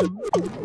you